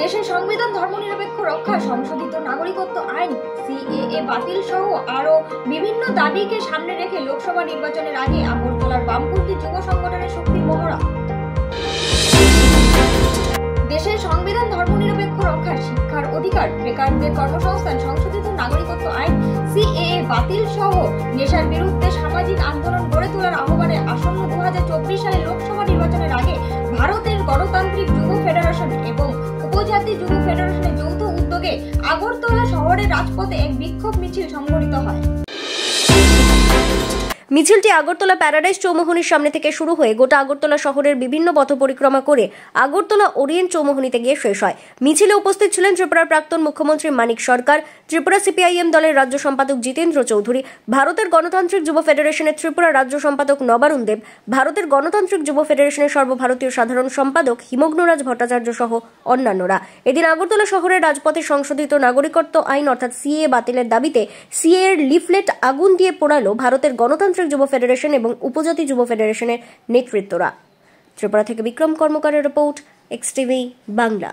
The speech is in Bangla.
দেশের সংবিধান, ধর্মনিরপেক্ষ রক্ষা, সংশোধিত নাগরিকত্ব আইন, সিএএ বাতিল সহ আরও বিভিন্ন দাবিকে সামনে রেখে লোকসভা নির্বাচনের আগে আগরতলার বামপন্থী যুব সংগঠনের শক্তি মহড়া। দেশের সংবিধান, ধর্মনিরপেক্ষ রক্ষার শিক্ষার অধিকার, বেকারদের কর্মসংস্থান, সংশোধিত নাগরিকত্ব আইন, সিএএ বাতিল সহ নেশার বিরুদ্ধে সামাজিক আন্দোলন গড়ে তোলার আহ্বানে আসন্ন দু হাজার চব্বিশ সালে লোকসভা নির্বাচনের আগে যুব ফেডারেশনের যৌথ উদ্যোগে আগরতলা শহরের রাজপথে এক বিক্ষোভ মিছিল সংগঠিত হয়। মিছিলটি আগরতলা প্যারাডাইস চৌমোহনীর সামনে থেকে শুরু হয়ে গোটা আগরতলা শহরের বিভিন্ন পথ পরিক্রমা করে আগরতলা ওরিয়েন্ট চৌমোহনীতে গিয়ে শেষ হয়। মিছিলে উপস্থিত ছিলেন ত্রিপুরার প্রাক্তন মুখ্যমন্ত্রী মানিক সরকার, ত্রিপুরা সিপিআইএম দলের রাজ্য সম্পাদক জিতেন্দ্র চৌধুরী, ভারতের গণতান্ত্রিক যুব ফেডারেশনের ত্রিপুরা রাজ্য সম্পাদক নবারুণ দেব, ভারতের গণতান্ত্রিক যুব ফেডারেশনের সর্বভারতীয় সাধারণ সম্পাদক হিমগ্নরাজ ভট্টাচার্য সহ অন্যান্যরা। এদিন আগরতলা শহরের রাজপথে সংশোধিত নাগরিকত্ব আইন, অর্থাৎ সিএ বাতিলের দাবিতে সিএ এর লিফলেট আগুন দিয়ে পোড়ালো ভারতের গণতান্ত্রিক যুব ফেডারেশন এবং উপজাতি যুব ফেডারেশনের নেতৃত্বরা। ত্রিপুরা থেকে বিক্রম কর্মকারের রিপোর্ট এক্স টিভি বাংলা